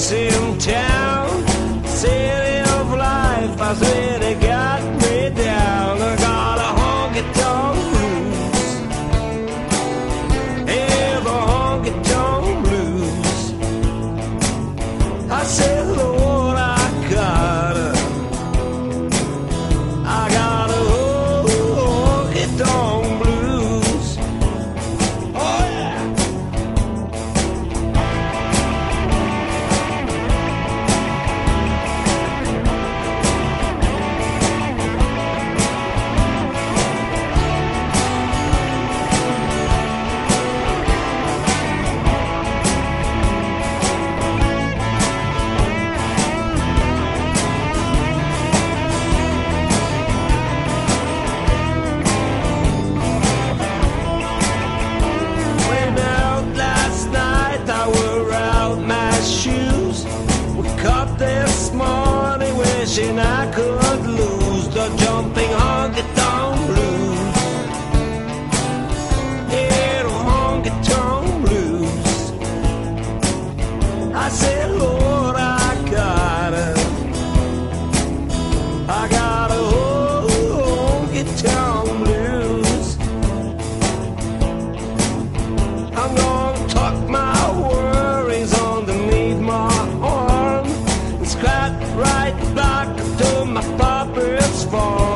place in town, city of life, I said. wishing I could lose the jumping honky tonk blues. Yeah, the honky tonk blues. I said, Lord, I gotta, I gotta honky tonk blues. I'm gonna talk my far.